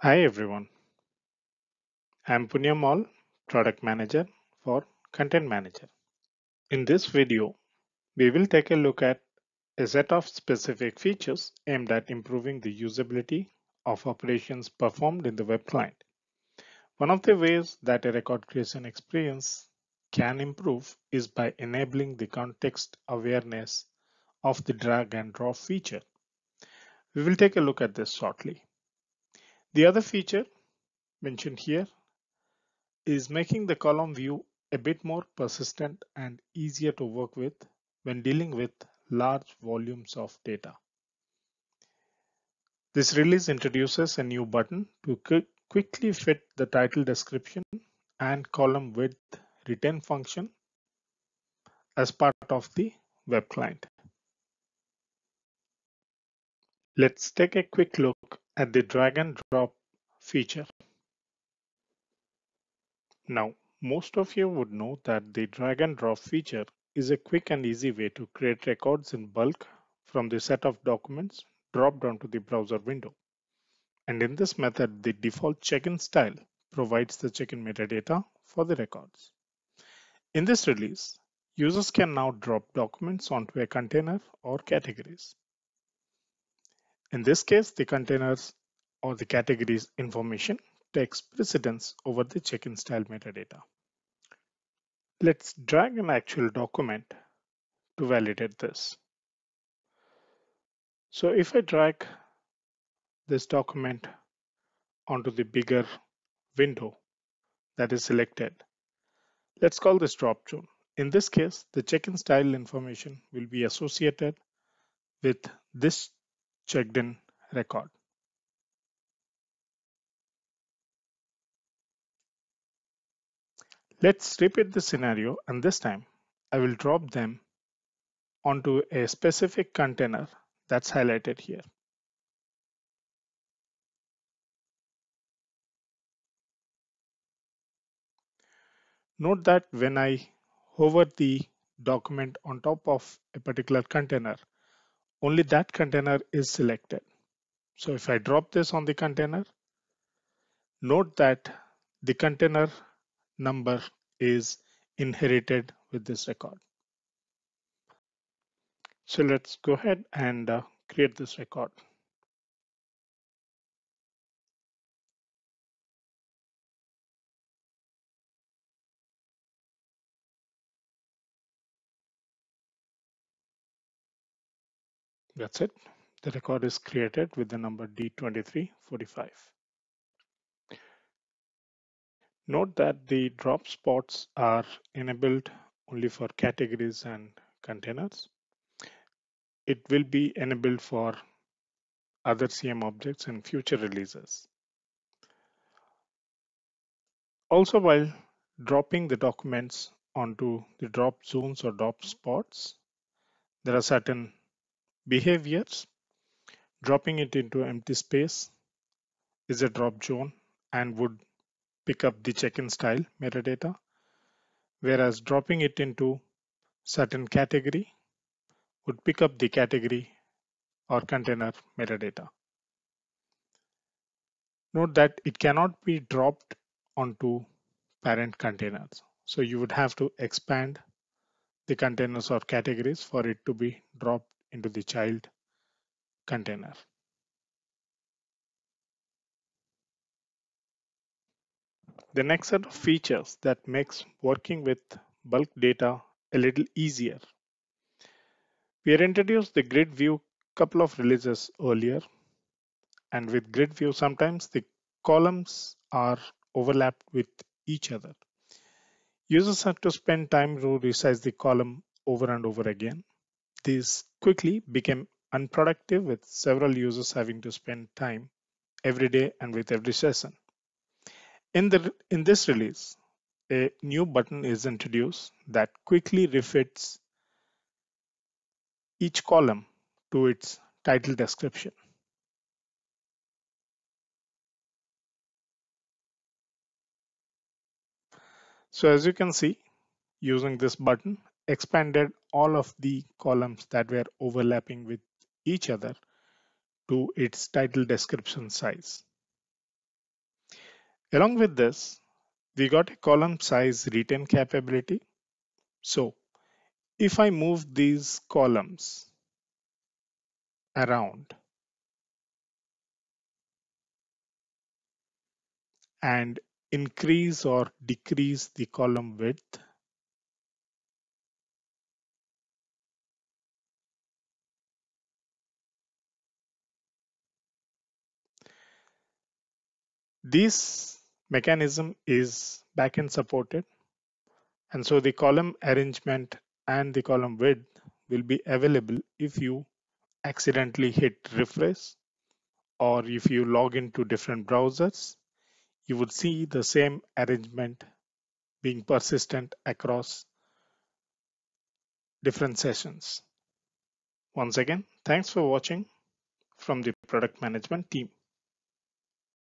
Hi everyone, I'm Punya Mall, Product Manager for Content Manager. In this video, we will take a look at a set of specific features aimed at improving the usability of operations performed in the web client. One of the ways that a record creation experience can improve is by enabling the context awareness of the drag and drop feature. We will take a look at this shortly. The other feature mentioned here is making the column view a bit more persistent and easier to work with when dealing with large volumes of data. This release introduces a new button to quickly fit the title description and column width retain function as part of the web client. Let's take a quick look at the drag and drop feature. Now, most of you would know that the drag and drop feature is a quick and easy way to create records in bulk from the set of documents dropped onto the browser window. And in this method, the default check-in style provides the check-in metadata for the records. In this release, users can now drop documents onto a container or categories. In this case, the containers or the categories information takes precedence over the check-in style metadata. Let's drag an actual document to validate this. So if I drag this document onto the bigger window that is selected, let's call this drop zone. In this case, the check-in style information will be associated with this checked in record. Let's repeat the scenario and this time I will drop them onto a specific container that's highlighted here. Note that when I hover the document on top of a particular container, only that container is selected. So if I drop this on the container, note that the container number is inherited with this record. So let's go ahead and uh, create this record. That's it. The record is created with the number D2345. Note that the drop spots are enabled only for categories and containers. It will be enabled for other CM objects in future releases. Also, while dropping the documents onto the drop zones or drop spots, there are certain behaviors. Dropping it into empty space is a drop zone and would pick up the check-in style metadata, whereas dropping it into certain category would pick up the category or container metadata. Note that it cannot be dropped onto parent containers. So you would have to expand the containers or categories for it to be dropped into the child container. The next set of features that makes working with bulk data a little easier. We had introduced the grid view couple of releases earlier. And with grid view, sometimes the columns are overlapped with each other. Users have to spend time to resize the column over and over again. This quickly became unproductive with several users having to spend time every day and with every session. In, the, in this release, a new button is introduced that quickly refits each column to its title description. So as you can see, using this button, expanded all of the columns that were overlapping with each other to its title description size. Along with this, we got a column size retain capability. So if I move these columns around and increase or decrease the column width, this mechanism is backend supported and so the column arrangement and the column width will be available if you accidentally hit refresh or if you log into different browsers you would see the same arrangement being persistent across different sessions. Once again, thanks for watching from the product management team.